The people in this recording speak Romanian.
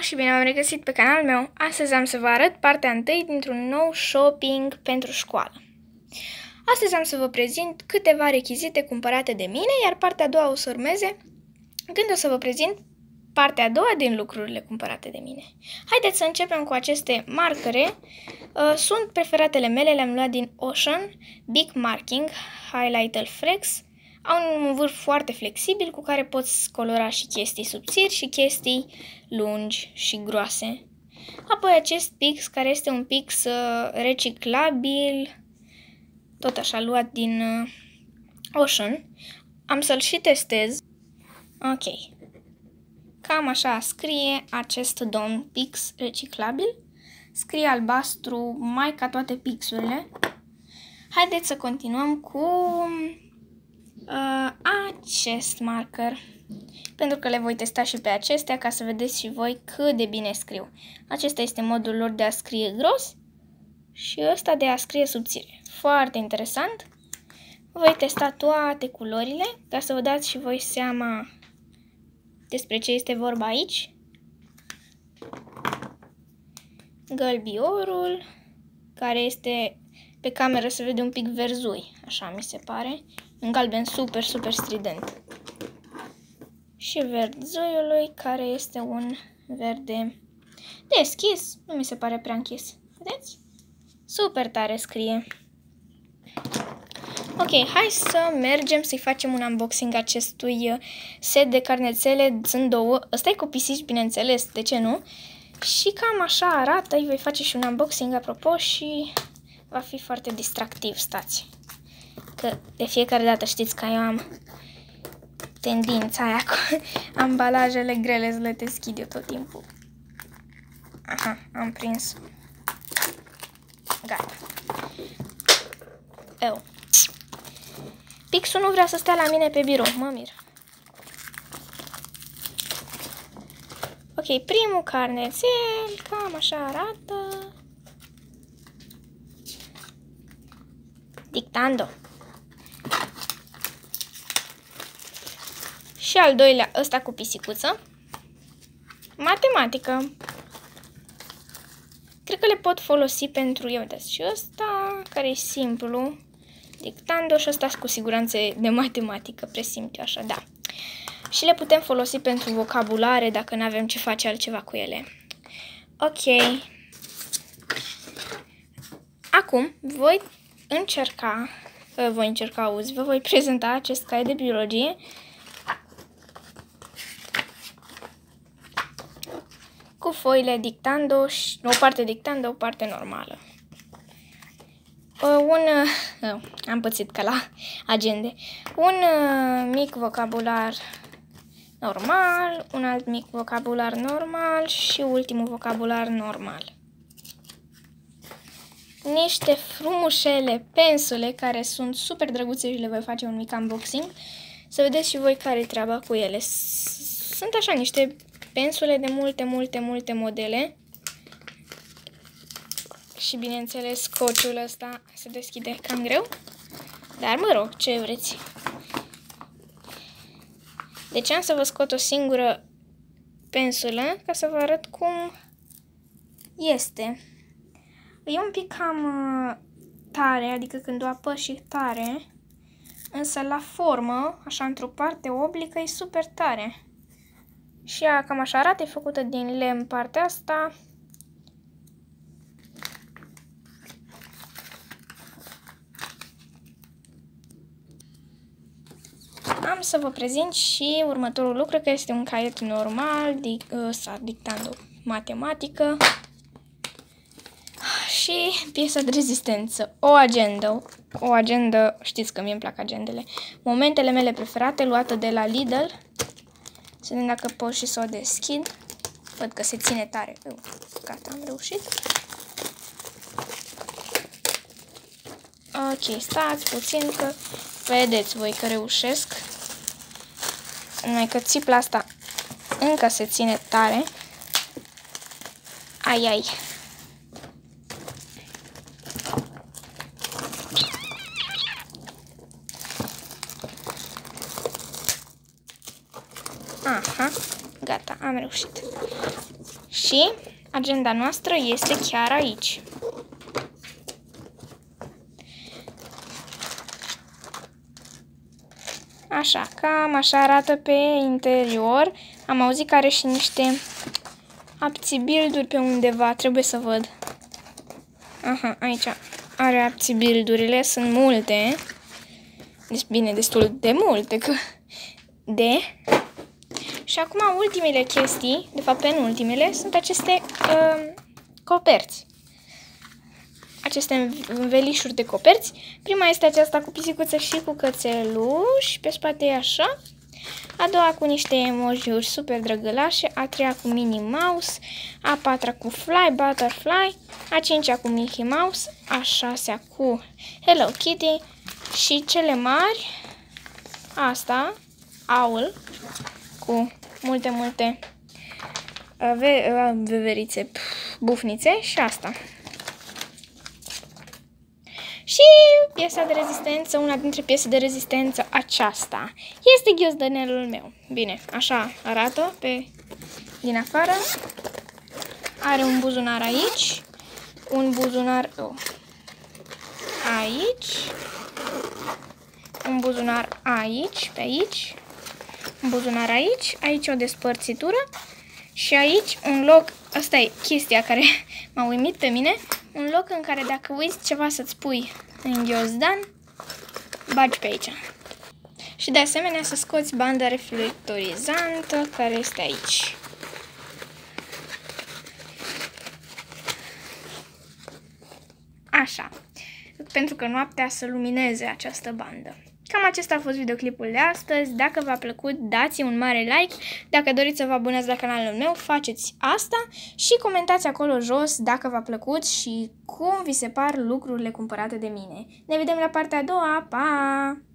și bine am regăsit pe canalul meu. Astăzi am să vă arăt partea întâi dintr-un nou shopping pentru școală. Astăzi am să vă prezint câteva rechizite cumpărate de mine, iar partea a doua o să urmeze când o să vă prezint partea a doua din lucrurile cumpărate de mine. Haideți să începem cu aceste marcare. Uh, sunt preferatele mele, le-am luat din Ocean, Big Marking, Highlighter Flex, au un vârf foarte flexibil cu care poți colora și chestii subțiri și chestii lungi și groase. Apoi acest pix care este un pix uh, reciclabil, tot așa luat din uh, Ocean. Am să-l și testez. Ok. Cam așa scrie acest domn pix reciclabil. Scrie albastru mai ca toate pixurile. Haideți să continuăm cu uh, acest marker pentru că le voi testa și pe acestea ca să vedeți și voi cât de bine scriu. Acesta este modul lor de a scrie gros și ăsta de a scrie subțire. Foarte interesant. Voi testa toate culorile ca să vă dați și voi seama despre ce este vorba aici. Gălbiorul, care este pe cameră se vede un pic verzui, așa mi se pare. Un galben super, super strident. Și verzuiului, care este un verde deschis. Nu mi se pare prea închis. Vedeți? Super tare scrie. Ok, hai să mergem să-i facem un unboxing acestui uh, set de carnețele. Sunt două. Ăsta e cu pisici, bineînțeles, de ce nu? Și cam așa arată. Îi voi face și un unboxing apropo și va fi foarte distractiv, stați. Că de fiecare dată știți că eu am tendința aia cu ambalajele grele să le deschid eu tot timpul. Aha, am prins. Gata. Eu. Pixul nu vrea să stea la mine pe birou, mă mir. Ok, primul carnețel, cam așa arată. Dictando. Și al doilea, ăsta cu pisicuță. Matematică. Cred că le pot folosi pentru, eu uitați, și ăsta, care e simplu. Dictando și ăsta cu siguranță de matematică, presimt eu așa, da. Și le putem folosi pentru vocabulare dacă nu avem ce face altceva cu ele. Ok. Acum voi încerca, voi încerca, auzi, vă voi prezenta acest cai de biologie cu foile dictando și o parte dictando, o parte normală. Uh, un, uh, am pățit ca la agende, un uh, mic vocabular normal, un alt mic vocabular normal și ultimul vocabular normal. Niște frumușele pensule care sunt super drăguțe și le voi face un mic unboxing. Să vedeți și voi care treaba cu ele. Sunt așa niște pensule de multe, multe, multe modele. Și bineînțeles scociul ăsta se deschide cam greu. Dar mă rog, ce vreți. Deci am să vă scot o singură pensulă ca să vă arăt cum este. E un pic cam uh, tare, adică când o apăși și tare, însă la formă, așa într-o parte oblică, e super tare. Și ea cam așa arată, e făcută din lemn partea asta. Am să vă prezint și următorul lucru, că este un caiet normal, dic, ăsta, dictando matematică. Și piesa de rezistență, o agendă, o agendă, știți că mie îmi plac agendele, momentele mele preferate luată de la Lidl, să vedem dacă pot și să o deschid. Văd că se ține tare. Eu, gata, am reușit. Ok, stați puțin că vedeți voi că reușesc. Numai că țipla asta încă se ține tare. Ai, ai. Aha, gata, am reușit. Și agenda noastră este chiar aici. Așa, cam așa arată pe interior. Am auzit că are și niște abțibilduri pe undeva, trebuie să văd. Aha, aici are abțibildurile, sunt multe. Deci, bine, destul de multe, că... De... Și acum ultimele chestii, de fapt penultimele, sunt aceste uh, coperți. Aceste învelișuri de coperți. Prima este aceasta cu pisicuță și cu cățeluș, pe spate e așa. A doua cu niște emojiuri super drăgălașe, a treia cu Minnie Mouse, a patra cu Fly Butterfly, a cincea cu Mickey Mouse, a șasea cu Hello Kitty și cele mari, asta, Owl, cu multe, multe uh, ve uh, veverițe, bufnițe și asta. Și piesa de rezistență, una dintre piese de rezistență aceasta, este ghiozdanelul meu. Bine, așa arată pe din afară. Are un buzunar aici, un buzunar oh, aici, un buzunar aici, pe aici, un buzunar aici, aici o despărțitură și aici un loc, asta e chestia care m-a uimit pe mine, un loc în care dacă uiți ceva să-ți pui în ghiozdan, bagi pe aici. Și de asemenea să scoți banda reflectorizantă care este aici. Așa, pentru că noaptea să lumineze această bandă. Cam acesta a fost videoclipul de astăzi. Dacă v-a plăcut, dați un mare like. Dacă doriți să vă abonați la canalul meu, faceți asta și comentați acolo jos dacă v-a plăcut și cum vi se par lucrurile cumpărate de mine. Ne vedem la partea a doua. Pa!